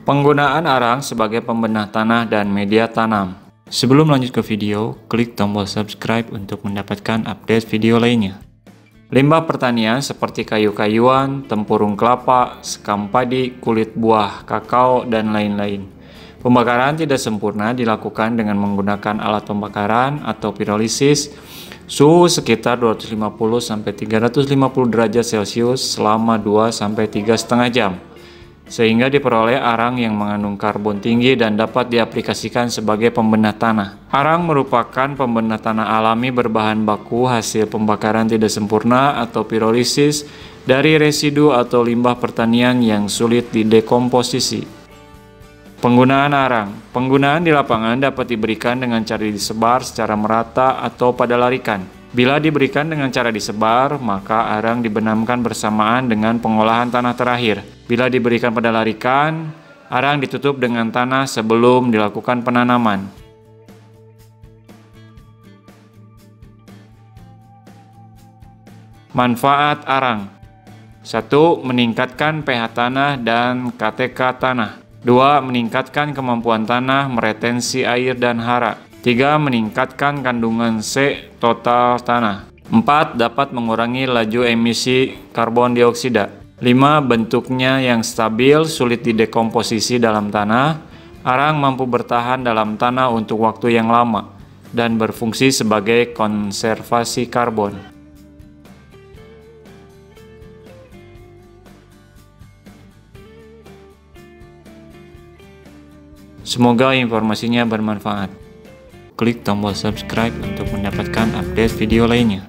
Penggunaan arang sebagai pembenah tanah dan media tanam. Sebelum lanjut ke video, klik tombol subscribe untuk mendapatkan update video lainnya. Limbah pertanian seperti kayu-kayuan, tempurung kelapa, sekam padi, kulit buah, kakao, dan lain-lain. Pembakaran tidak sempurna dilakukan dengan menggunakan alat pembakaran atau pirolisis suhu sekitar 250-350 derajat Celcius selama 2-3,5 jam sehingga diperoleh arang yang mengandung karbon tinggi dan dapat diaplikasikan sebagai pembenah tanah. Arang merupakan pembenah tanah alami berbahan baku hasil pembakaran tidak sempurna atau pirolisis dari residu atau limbah pertanian yang sulit didekomposisi. Penggunaan arang. Penggunaan di lapangan dapat diberikan dengan cara disebar secara merata atau pada larikan. Bila diberikan dengan cara disebar, maka arang dibenamkan bersamaan dengan pengolahan tanah terakhir. Bila diberikan pada larikan, arang ditutup dengan tanah sebelum dilakukan penanaman. Manfaat arang 1. Meningkatkan pH tanah dan KTK tanah 2. Meningkatkan kemampuan tanah meretensi air dan hara. 3. Meningkatkan kandungan C total tanah. 4. Dapat mengurangi laju emisi karbon dioksida. 5. Bentuknya yang stabil, sulit didekomposisi dalam tanah. Arang mampu bertahan dalam tanah untuk waktu yang lama dan berfungsi sebagai konservasi karbon. Semoga informasinya bermanfaat. Klik tombol subscribe untuk mendapatkan update video lainnya.